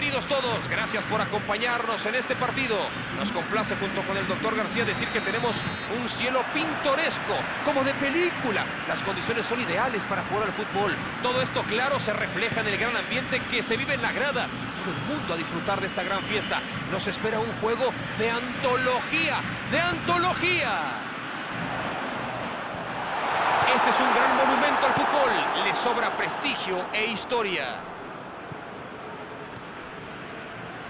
Bienvenidos todos, gracias por acompañarnos en este partido. Nos complace junto con el doctor García decir que tenemos un cielo pintoresco, como de película. Las condiciones son ideales para jugar al fútbol. Todo esto, claro, se refleja en el gran ambiente que se vive en la grada. Todo el mundo a disfrutar de esta gran fiesta. Nos espera un juego de antología, de antología. Este es un gran monumento al fútbol. Le sobra prestigio e historia.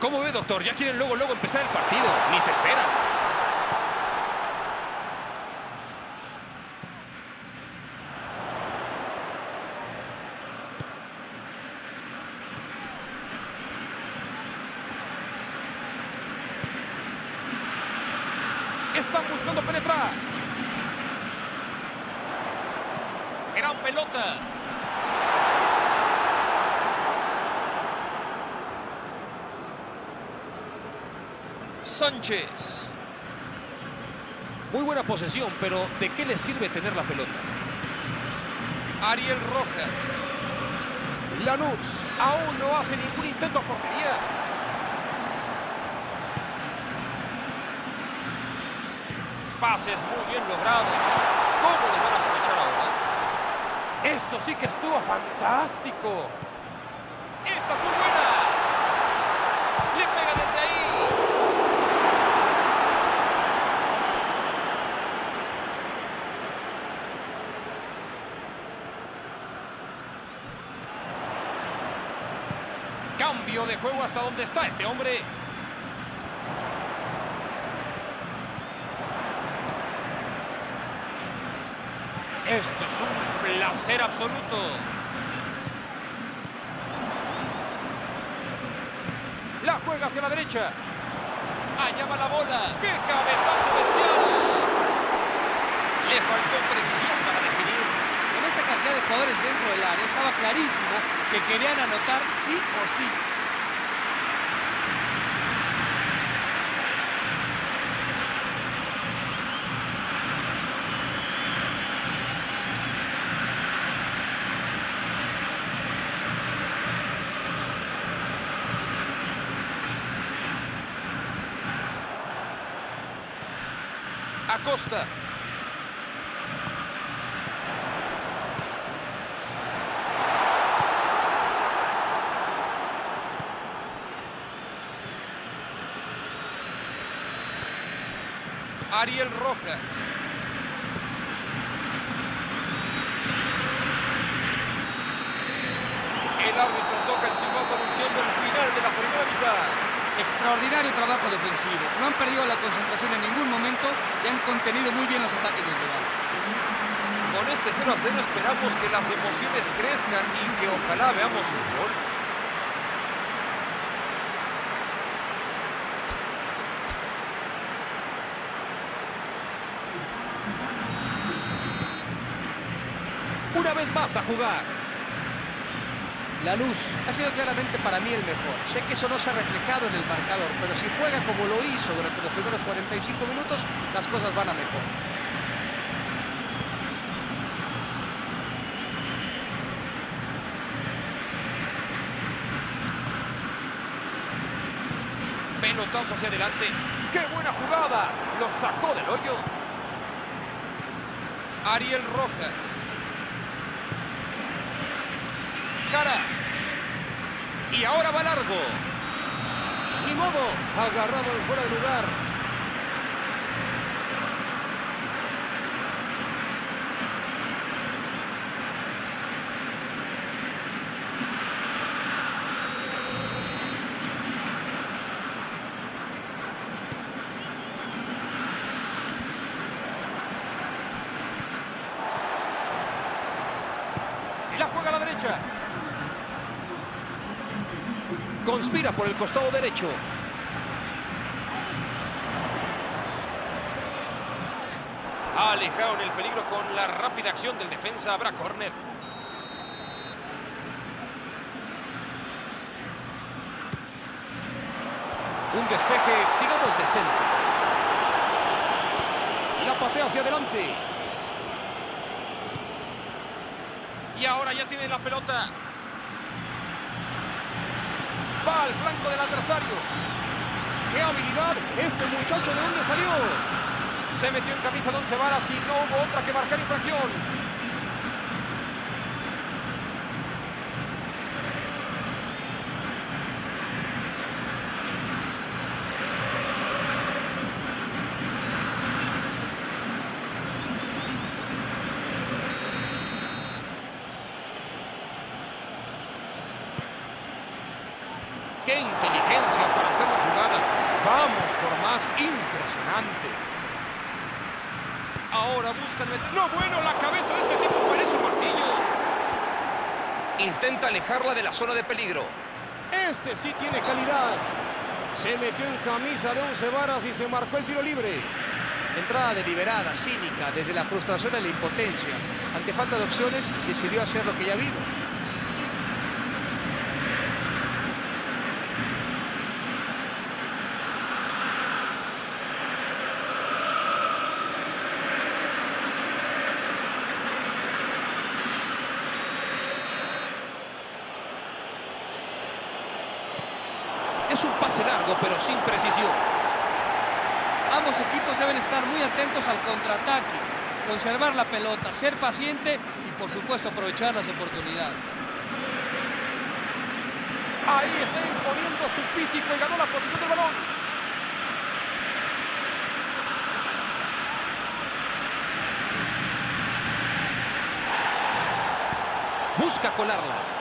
¿Cómo ve, doctor? Ya quieren luego, luego empezar el partido. Ni se espera. Están buscando penetrar. Gran pelota. Sánchez. Muy buena posesión, pero ¿de qué le sirve tener la pelota? Ariel Rojas. Lanús aún no hace ningún intento a portería. Pases muy bien logrados. ¿Cómo le van a aprovechar ahora? Esto sí que estuvo fantástico. Esta es muy buena. Le pega desde ahí. Cambio de juego hasta donde está este hombre. Esto es un placer absoluto. La juega hacia la derecha. Allá va la bola. ¡Qué cabezazo bestial! Le faltó precisión para definir. Con esta de jugadores dentro del área estaba clarísimo que querían anotar sí o sí. Acosta. Ariel Rojas. El árbitro toca el silbato anunciando el final de la primera mitad. Extraordinario trabajo defensivo. No han perdido la concentración en ningún momento y han contenido muy bien los ataques del rival. Con este 0 a 0 esperamos que las emociones crezcan y que ojalá veamos un gol. Más a jugar. La luz ha sido claramente para mí el mejor. Sé que eso no se ha reflejado en el marcador, pero si juega como lo hizo durante los primeros 45 minutos, las cosas van a mejor. Pelotazo hacia adelante. ¡Qué buena jugada! Lo sacó del hoyo. Ariel Rojas. Jara. Y ahora va largo. Ni modo. Agarrado en fuera de lugar. La juega a la derecha. Conspira por el costado derecho. Alejaron el peligro con la rápida acción del defensa. Habrá córner. Un despeje, digamos, decente. La patea hacia adelante. Y ahora ya tiene la pelota. Va al flanco del adversario. ¡Qué habilidad! Este muchacho, ¿de dónde salió? Se metió en camisa de once varas y no hubo otra que marcar infracción. ¡Qué inteligencia para hacer la jugada! ¡Vamos por más! ¡Impresionante! Ahora buscan... ¡No, bueno! La cabeza de este tipo parece un martillo. Intenta alejarla de la zona de peligro. Este sí tiene calidad. Se metió en camisa de 11 varas y se marcó el tiro libre. Entrada deliberada, cínica, desde la frustración y la impotencia. Ante falta de opciones, decidió hacer lo que ya vimos. Es un pase largo, pero sin precisión. Ambos equipos deben estar muy atentos al contraataque, conservar la pelota, ser paciente y por supuesto aprovechar las oportunidades. Ahí está imponiendo su físico y ganó la posición del balón. Busca colarla.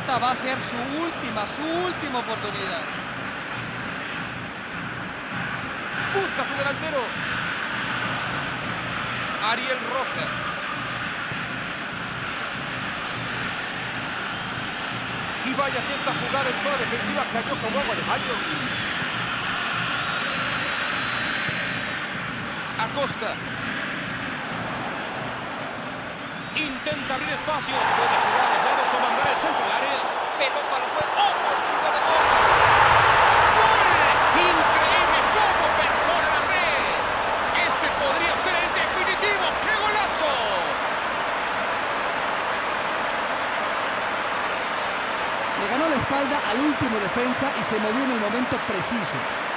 Esta va a ser su última, su última oportunidad. Busca su delantero. Ariel Rojas. Y vaya que esta jugada en zona defensiva cayó como agua de mayo. Acosta. Intenta abrir espacios. Puede jugar a los lados o mandar el centro al área. Pelota al juego. ¡Oportunidad de gol! ¡Gol! ¡Increíble cómo perfora la red! Este podría ser el definitivo. ¡Qué golazo! Le ganó la espalda al último defensa y se movió en el momento preciso.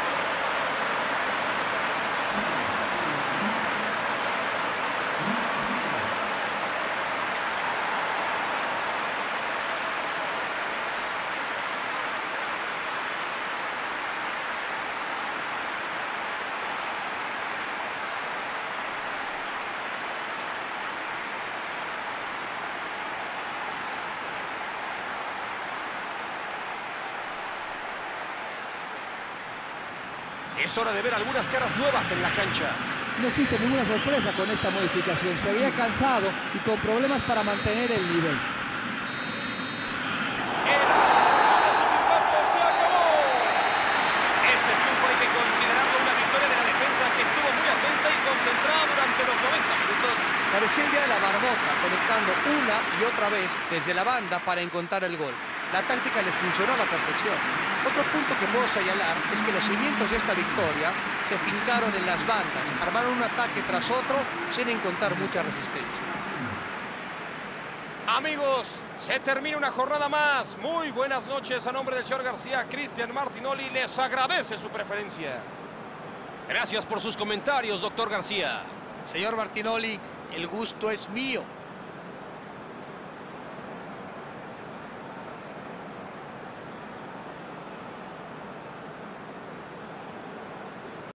Es hora de ver algunas caras nuevas en la cancha. No existe ninguna sorpresa con esta modificación. Se había cansado y con problemas para mantener el nivel. Este triunfo hay que considerarlo una victoria de la defensa que estuvo muy atenta y concentrada durante los 90 minutos. Parecía el día de la marmota, conectando una y otra vez desde la banda para encontrar el gol. La táctica les funcionó a la perfección. Otro punto que puedo señalar es que los cimientos de esta victoria se fincaron en las bandas, armaron un ataque tras otro sin encontrar mucha resistencia. Amigos, se termina una jornada más. Muy buenas noches a nombre del señor García. Cristian Martinoli les agradece su preferencia. Gracias por sus comentarios, doctor García. Señor Martinoli, el gusto es mío.